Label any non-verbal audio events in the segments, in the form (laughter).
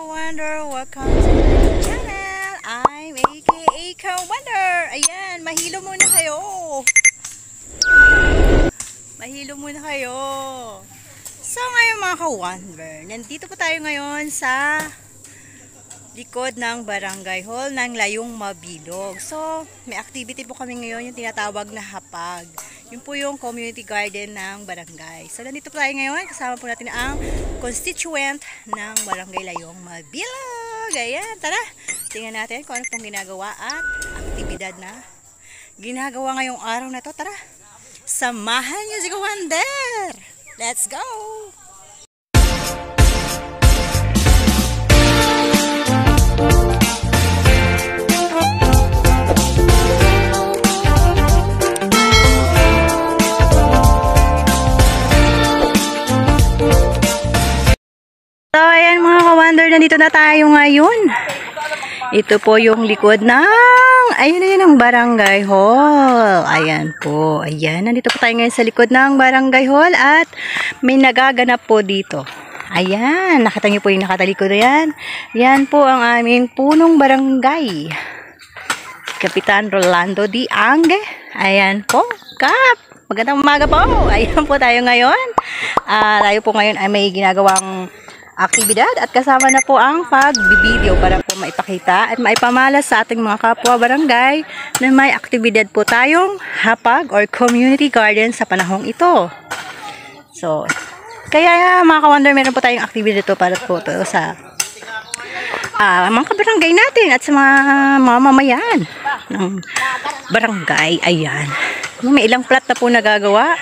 Wonder, welcome to my channel. I'm AKA Ka Wonder. Ayan, mahilo muna kayo. Mahilo muna kayo. So ngayon mga ka-wonder, nandito po tayo ngayon sa likod ng barangay hall ng Layong Mabilog. So, may activity po kami ngayon yung tinatawag na hapag. Yun po yung community garden ng barangay. So, nandito po tayo ngayon. Kasama po natin ang constituent ng barangay Layong Mabilog. Ayan, tara. Tingnan natin kung ano pong ginagawa at aktibidad na ginagawa ngayong araw na to. Tara, samahan niyo si Kawander. Let's go! Nandito na tayo ngayon. Ito po yung likod ng, ayun na yun ang barangay hall. Ayan po, ayan, nandito po tayo ngayon sa likod ng barangay hall at may nagaganap po dito. Ayan, nakita niyo po yung nakatalikod na yan. Yan po ang aming punong barangay. Kapitan Rolando Di Ange. Ayan po, Kap. Magandang umaga po. Ayan po tayo ngayon. Ah, tayo po ngayon ay may ginagawang aktibidad at kasama na po ang pag-video para po maipakita at maipamalas sa ating mga kapwa barangay na may aktibidad po tayong hapag or community garden sa panahong ito. So, kaya mga ka-wonder, meron po tayong aktibidad ito para po to sa ah, mga kabarangay natin at sa mga mamamayan ng barangay. Ayan. May ilang plat na po nagagawa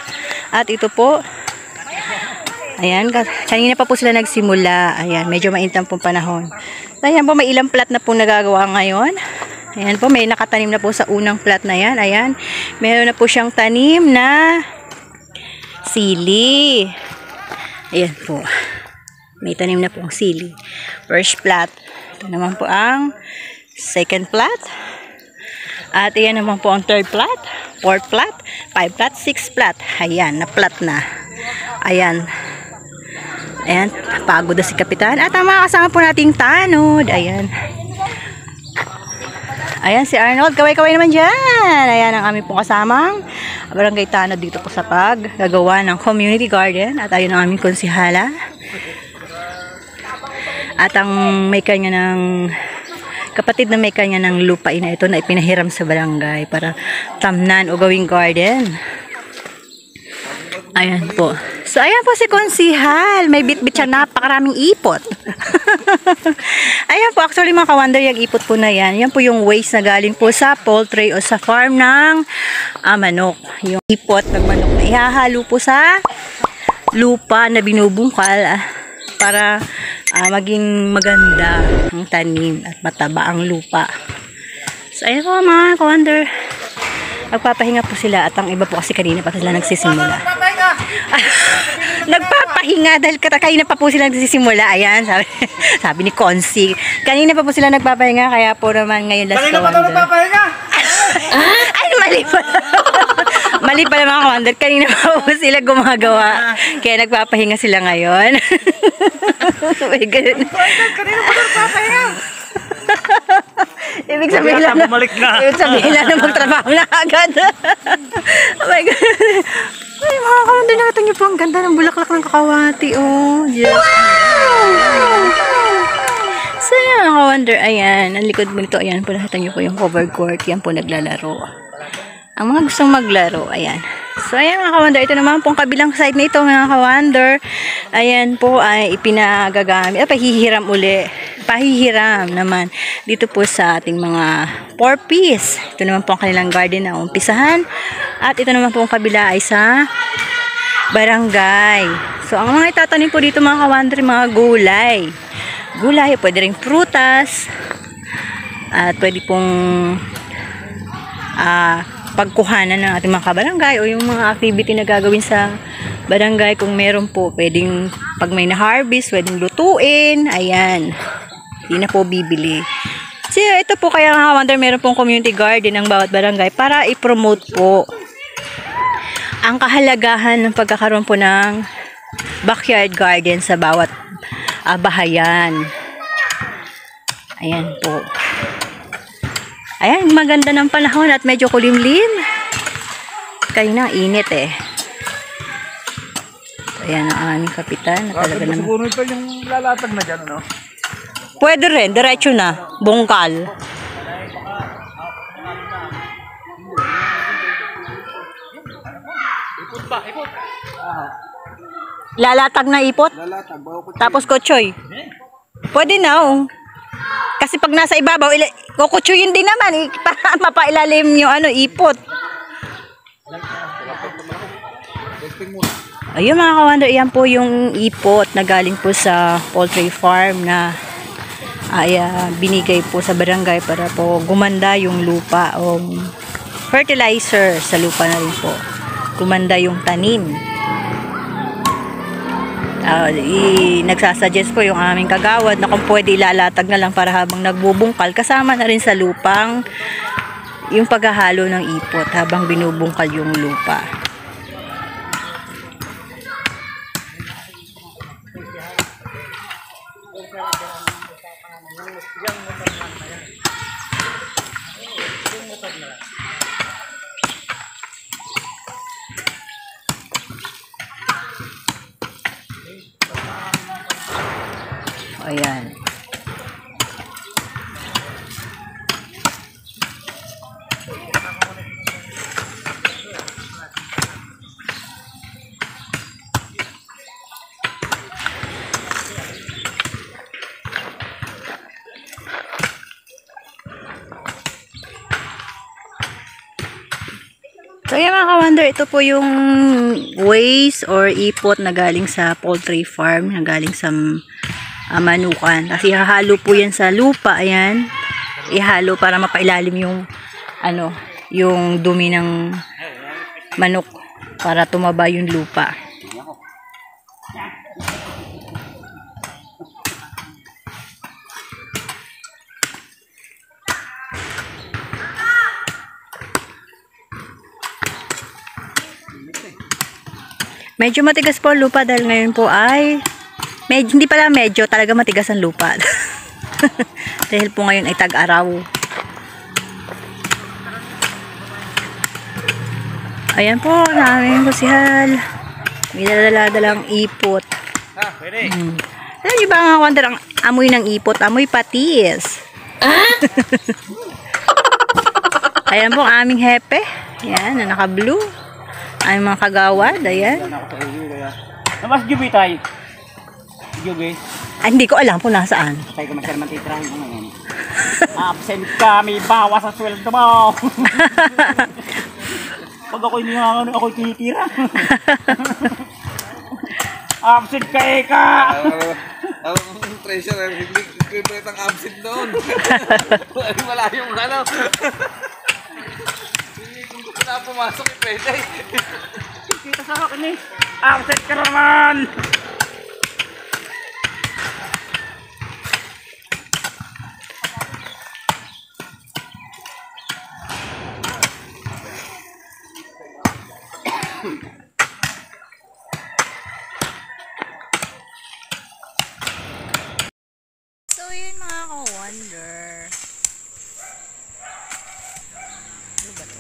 at ito po Ayan, kanina pa po sila nagsimula. Ayan, medyo mainit pong panahon. Ayan po, may ilang plat na po nagagawa ngayon. Ayan po, may nakatanim na po sa unang plat na yan. Ayan, meron na po siyang tanim na sili. Ayan po. May tanim na pong sili. First plat. Ito naman po ang second plat. At ayan naman po ang third plat, fourth plat, five plat, six plat. Ayan, na plat na. Ayan. Ayan, pagod na si Kapitan. At ang mga kasama po nating tanod. Ayan. Ayan si Arnold. Kaway-kaway naman dyan. Ayan ang aming pong kasamang barangay tanod dito po sa pag gagawa ng community garden. At ayun ang aming konsihala. At ang may kanya ng kapatid na may kanya ng lupain na ito na ipinahiram sa barangay para tamnan o gawing garden. Ayan po. So, ayan po si Konsihal. May bit-bit siya napakaraming ipot. (laughs) ayan po. Actually, mga kawander, yung ipot po na yan. Yan po yung waste na galing po sa poultry o sa farm ng ah, manok. Yung ipot ng manok na ihahalo po sa lupa na binubungkal ah, para ah, maging maganda ang tanim at mataba ang lupa. So, ayan po mga kawander. Nagpapahinga po sila at ang iba po kasi kanina pa sila nagsisimula. (laughs) nagpapahinga dahil kanina pa po sila nagsisimula. Ayan, sabi, (laughs) sabi ni Konsi. Kanina pa po sila nagpapahinga kaya po naman ngayon last Kanina pa ito nagpapahinga? (laughs) Ay, mali pa. mali pala mga kawander. Kanina pa po sila gumagawa. Kaya nagpapahinga sila ngayon. Sabay ganun. Kanina pa ito nagpapahinga? Ibig sabihin lang, bumalik na. ibig sabihin lang na magtrabaho na agad. oh my God. Ay, mga kawander, nakita niyo po ang ganda ng bulaklak ng kakawati. Oh, yes. Wow! So, yan, kawander, ayan. Ang likod mo nito, ayan po, nakita niyo po yung cover court. Yan po, naglalaro. Ang mga gustong maglaro, ayan. So, ayan mga kawander, ito naman pong kabilang side na ito mga kawander. Ayan po ay ipinagagamit, ay pahihiram uli. Pahihiram naman dito po sa ating mga four piece. Ito naman po ang kanilang garden na umpisahan. At ito naman po ang kabila ay sa barangay. So, ang mga itatanim po dito mga kawander, mga gulay. Gulay, pwede rin prutas. At pwede pong ah pagkuhanan ng ating mga kabarangay o yung mga activity na gagawin sa barangay kung meron po pwedeng pag may na-harvest pwedeng lutuin ayan. Hindi na po bibili. So ito po kaya nga wonder meron pong community garden ng bawat barangay para i-promote po ang kahalagahan ng pagkakaroon po ng backyard garden sa bawat ah, bahayan. Ayan po. Ayan, maganda ng panahon at medyo kulimlim. Kanina, init eh. Ayan ang aming kapitan. Na talaga naman. Siguro ito yung lalatag na dyan, ano? Pwede rin, diretso na. Bungkal. Lalatag na ipot? Lalatag, Tapos kotsoy. Pwede na, oh. Kasi pag nasa ibabaw, ila- din naman eh, (laughs) para mapailalim yung ano, ipot. Ayun mga ka-wonder, yan po yung ipot na galing po sa poultry farm na ay ah, binigay po sa barangay para po gumanda yung lupa o fertilizer sa lupa na rin po. Gumanda yung tanim. Ah, i, nagsasuggest po yung aming kagawad na kung pwede ilalatag na lang para habang nagbubungkal kasama na rin sa lupang yung paghahalo ng ipot habang binubungkal yung lupa. Ayan. So yan mga ka-wonder, ito po yung waste or ipot na galing sa poultry farm, na galing sa ah, manukan. Kasi hahalo po yan sa lupa, ayan. Ihalo para mapailalim yung ano, yung dumi ng manok para tumaba yung lupa. Medyo matigas po lupa dahil ngayon po ay medyo, hindi pala medyo, talaga matigas ang lupa. (laughs) dahil po ngayon ay tag-araw. Ayan po, naming kusihal. May dala-dalang ipot. Ha, pwede. Hmm. Alam niyo ba mga wonder, ang amoy ng ipot, amoy patis. (laughs) Ayan po ang aming hepe. Ayan, na naka-blue. Aming mga kagawad, ayan. Ako sa iyo, tayo. Jubi. Ay, hindi ko alam kung nasaan. Tayo ko magkaroon titirahan ko ngayon. Absent ka, may bawas sa sweldo mo. (laughs) Pag ako'y nihangan, ako'y tinitira. (laughs) Absent ka, Eka! Ang treasure, hindi equivalent ang absent doon. (laughs) Wala yung ano. Hindi kung gusto na pumasok, eh, pwede. Kita sa akin eh. Absent ka naman! So, yun mga ka-wonder. Ano ba to?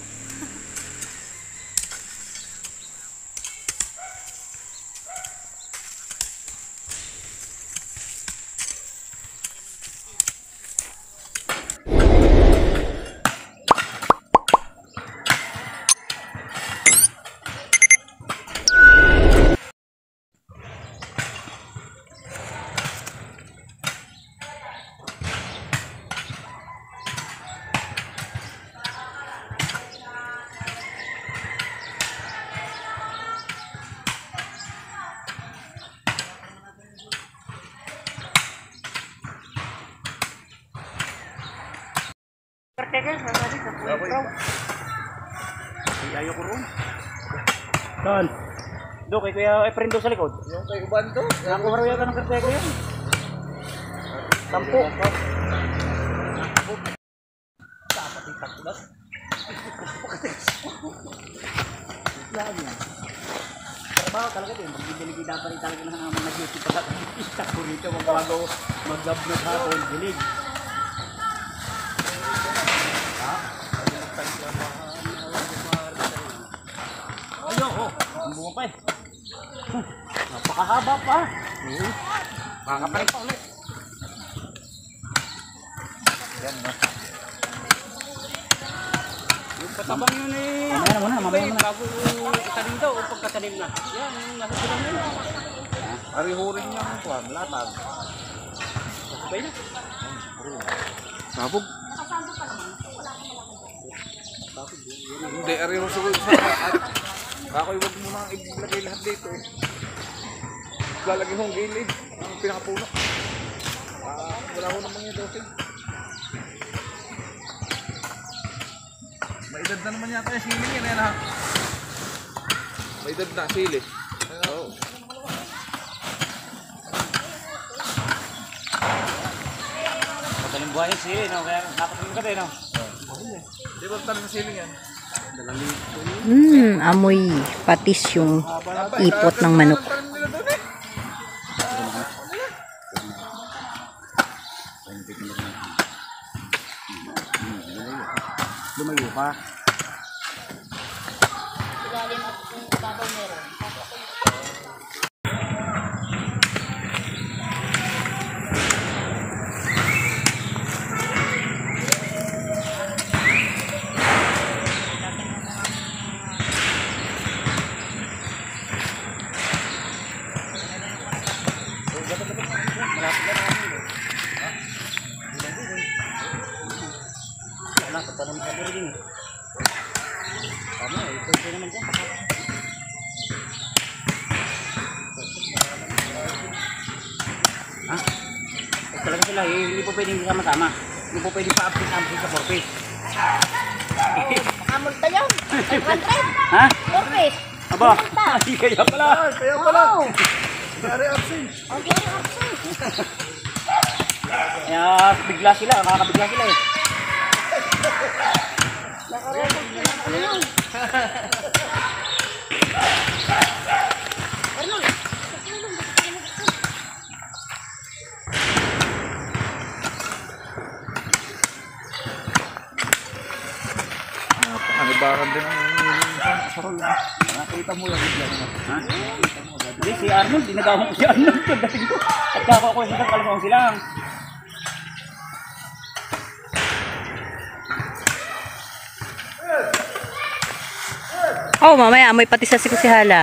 Ayaw ko roon. Saan? Doon, kay Kuya Efren doon sa likod. Yung kay Uban to, Nakuha yata ng kartego yan. Sampo. Trabaho talaga din. Magdidilig dapat rin talaga ng mga nag-YouTube pag itak ko rito. Magbago, mag-love na hapon, dilig. Bunga pa eh. Napakahaba pa. Makakapalit pa ulit. Yung patabang yun eh. Mamaya na muna, mamaya na. Bago itanim daw o pagkatanim na. Yan, nasa silang yun. Arihurin niya ang kuwan, latag. Sabay na. Sabog. Hindi, ariho sa sa Ako iwag mo na ilagay lahat dito eh. Lalagay mo ang gilid. Ang pinakapuno. Ah, wala ko namang yung dosing. May edad na naman yata yung siling yan, yan ha. May edad na, sili. Oo. Patalim buhay si, no? Kaya napatalim ka din, no? Di ba tanim ng siling yan? Hmm, amoy patis yung ipot ng manok. Tanim nila doon eh. Lumayo pa. Wala, patalim ka din eh. Tama, ito ito naman dyan. Ha? Eh, talaga sila, eh, hindi po pwedeng sama-sama. Hindi po pwedeng pa-update-update sa 4-piece. Amulta yan. 500. Ha? Corpus. Aba, (laughs) ay kaya pala. Kaya pala. Oo. Dari absent. Okay, absent. (laughs) Kaya bigla sila, nakakabigla sila eh. Nakarecord na (laughs) lang ano yun. Arnold, Napakanibaran din ang sarol. Nakita mo lang bigla naman. Ha? Hindi, si Arnold, dinagawa ko si Arnold pagdating ko. At kako ako yung kalawang silang. Oh, mamaya amoy patis sa si Hala.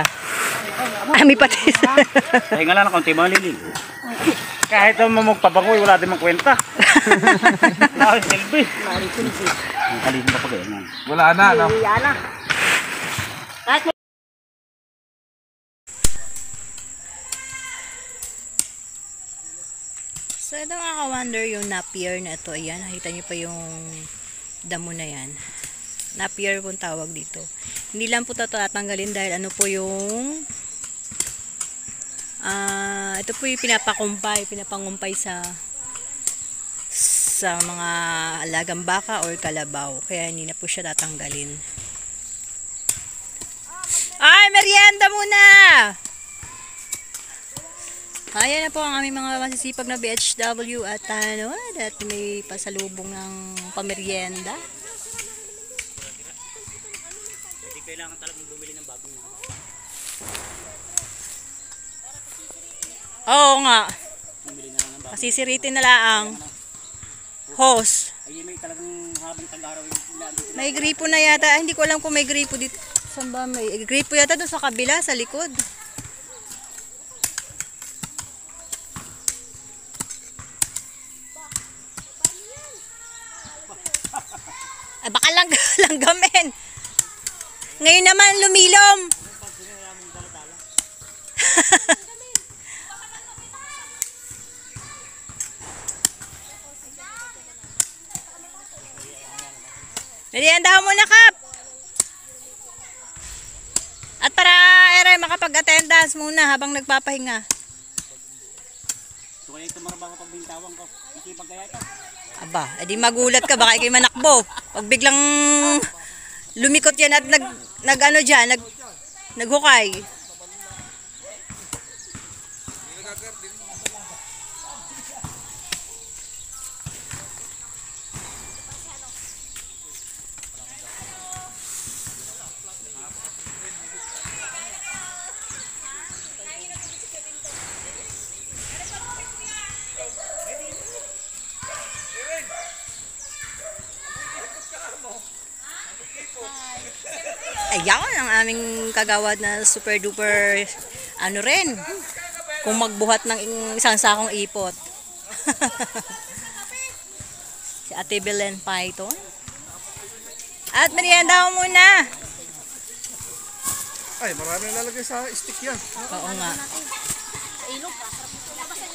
Amoy patis. Pahinga lang ng konti mga lilig. Kahit mo magpabangoy, wala din mang kwenta. (laughs) Nakakit silbi. Ang kalin pa pa ganyan. Wala na, no? Yan na. Kahit may So, ito mga ka-wonder yung napier na ito. Ayan, nakita niyo pa yung damo na yan. Napier po tawag dito. Hindi lang po ito tatanggalin dahil ano po yung ah ito po yung pinapakumpay, pinapangumpay sa sa mga alagang baka or kalabaw. Kaya hindi na po siya tatanggalin. Ay, merienda muna! Ayan na po ang aming mga masisipag na BHW at ano, at may pasalubong ng pamerienda. Hindi kailangan talagang bumili ng bagong Oo nga, bumili na lang ng bagong. kasisiritin na laang. Hose. Ay, may talagang habang tag-araw. May gripo na yata. Ah, hindi ko alam kung may gripo dito. Saan ba? May gripo yata doon sa kabila, sa likod. Ay, baka lang, (laughs) langgamin. Ngayon naman, lumilom. (laughs) Merienda muna, Kap. At para Eray makapag-attendance muna habang nagpapahinga. Ito marabang ko pagbintawan ko. Nakipag kaya. Aba, edi magulat ka baka ikay manakbo. Pag biglang lumikot yan at nag, nag ano dyan, nag, naghukay. Ayan, ang aming kagawad na super duper, ano rin, kung magbuhat ng isang sakong ipot. (laughs) si Ate Belen Python. At merienda mo muna. Ay, marami lalagay sa stick yan. Oo nga.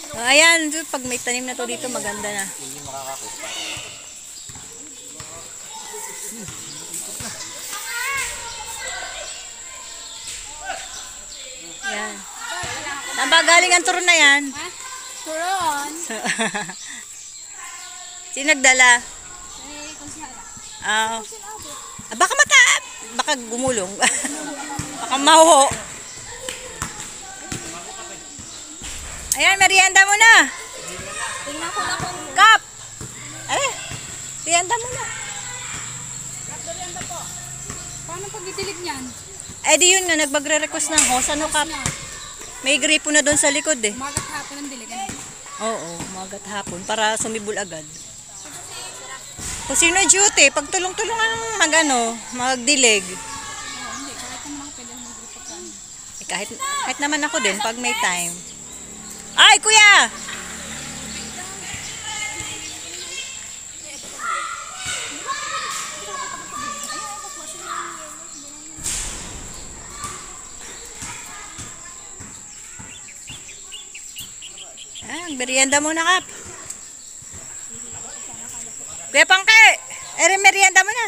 So, ayan, pag may tanim na to dito, maganda na. Yan. Saan ba galing ang turon na yan? Turon. (laughs) Sino nagdala? Eh, konsyala. Ah, ah, baka mata, baka gumulong. (laughs) baka maho. Ayan, merienda mo na. Tingnan ko na kung Kap! Eh, merienda mo na. paano pag itilig niyan? Eh di yun nga, nagbagre-request ng host. Ano kap? May gripo na doon sa likod eh. Magat hapon ang dilig. Ano? Oo, magat hapon para sumibol agad. Kung sino duty, pag tulong-tulungan mag ano, magdilig. Oo, hindi. Kahit naman ako pwede pagka ano. Eh, kahit, kahit naman ako din, pag may time. Ay, kuya! Merienda muna, Kap. Kuya Pangke, ere merienda mo na.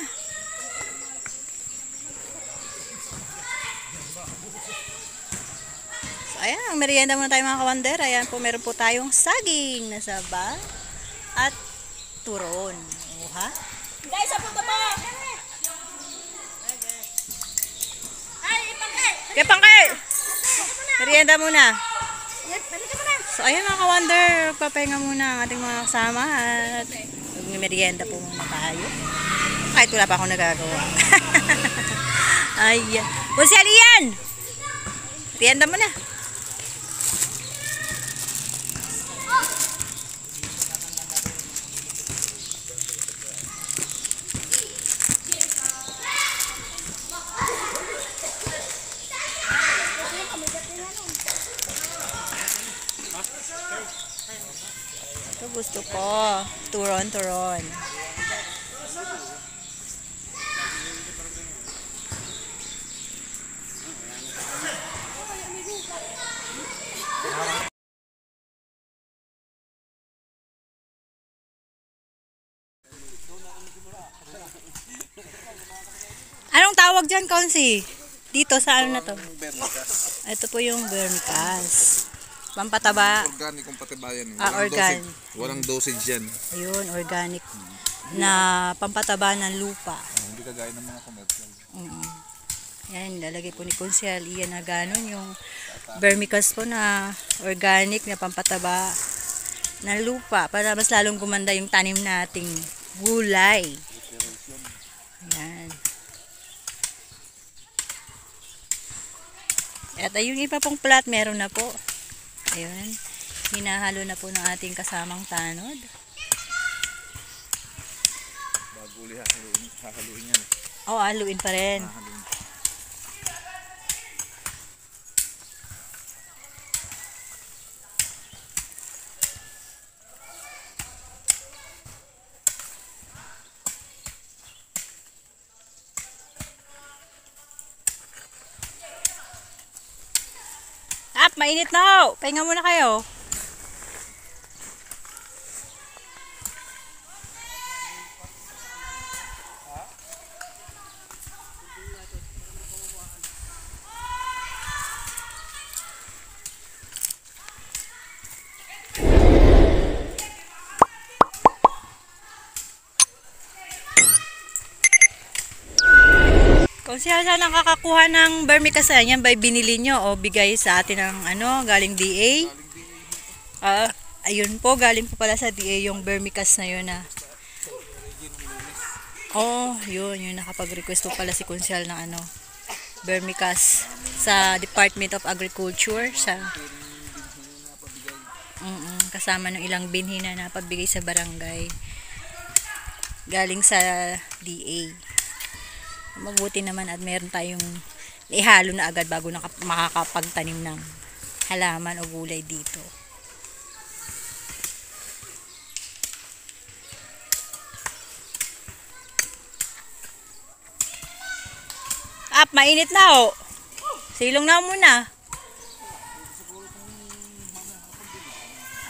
So, ayan, ang merienda muna tayo mga kawander. Ayan po, meron po tayong saging na saba at turon. O, ha? Guys, sa punta ba? Ay, ipangke! Kuya Pangke, merienda muna. Balik ka na. So, ayan mga kawander, papahinga muna ang ating mga kasama at merienda po muna tayo. Kahit wala pa akong nagagawa. (laughs) Kung si Alian! Merienda mo na. Ito gusto ko. Turon, turon. Anong tawag dyan, Konsi? Dito, sa ano na to? Ito po yung vermicast. Pampataba. Organic patibayan. eh. Ah, Walang organ. dosage- Walang dosage yan. Ayun, organic na pampataba ng lupa. Ah, hindi kagaya ng mga commercial. Mm. Yan, lalagay po ni Consial Ian na ganun yung vermicast po na organic na pampataba ng lupa para mas lalong gumanda yung tanim nating gulay. Yan. At ayun iba pong plat meron na po. Ayun. Hinahalo na po ng ating kasamang tanod. Bago uli hahaluin, hahaluin yan. eh. O, haluin pa rin. Hahaluin. Mainit na ho. Pahinga muna kayo. Siya siya nakakakuha ng vermicast yan by binili nyo o bigay sa atin ng ano, galing DA. Ah, ayun po, galing po pala sa DA yung vermicast na yun na. Oh, yun, yun nakapag-request po pala si Kunsyal ng ano, vermicast sa Department of Agriculture sa Mm kasama ng ilang binhi na napabigay sa barangay galing sa DA. Mabuti naman at meron tayong ihalo na agad bago naka- makakapagtanim ng halaman o gulay dito. Up, mainit na oh. Silong na muna.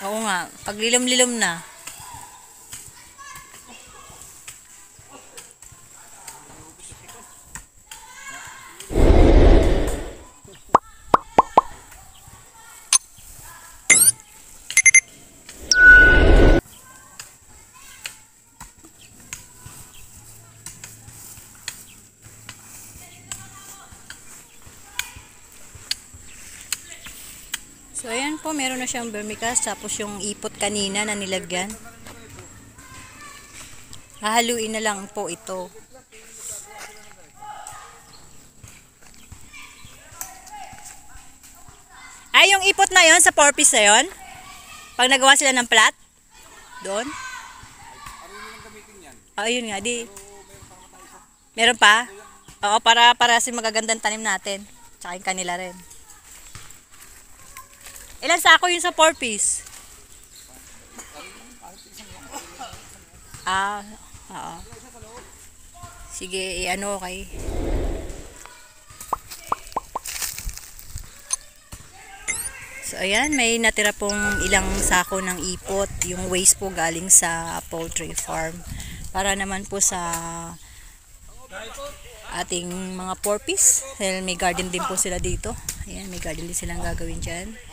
Oo nga, paglilom-lilom na. So, ayan po, meron na siyang vermicast. Tapos yung ipot kanina na nilagyan. Hahaluin na lang po ito. Ay, yung ipot na yon sa 4 piece na yon? Pag nagawa sila ng plat? Doon? Ah, yun nga, di. Meron pa? Oo, para, para si magagandang tanim natin. Tsaka yung kanila rin. Ilan sako yun sa 4 piece? Ah, oo. Sige, i-ano kay. So, ayan, may natira pong ilang sako ng ipot. Yung waste po galing sa poultry farm. Para naman po sa ating mga porpies. Dahil may garden din po sila dito. Ayan, may garden din silang gagawin dyan.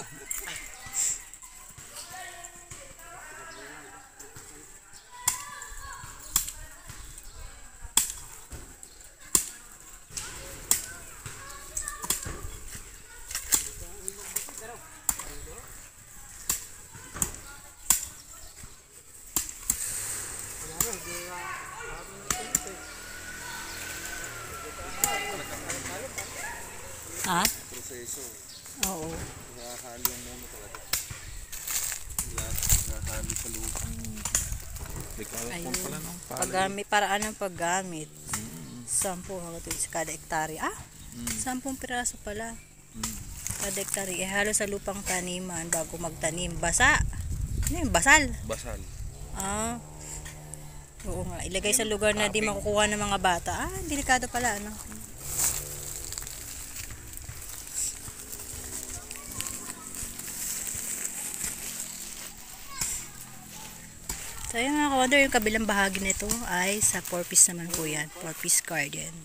palay. Paggamit, paraan ng paggamit. Sampu hanggang sa kada hektarya. Ah, sampung piraso pala. Kada hektarya. Eh, halo sa lupang taniman bago magtanim. Basa. Ano yun? Basal. Basal. Ah. Oo nga. Ilagay sa lugar na di makukuha ng mga bata. Ah, delikado pala, ano? So, yun mga ka-wonder, yung kabilang bahagi nito ay sa 4-piece naman po yan. 4-piece garden.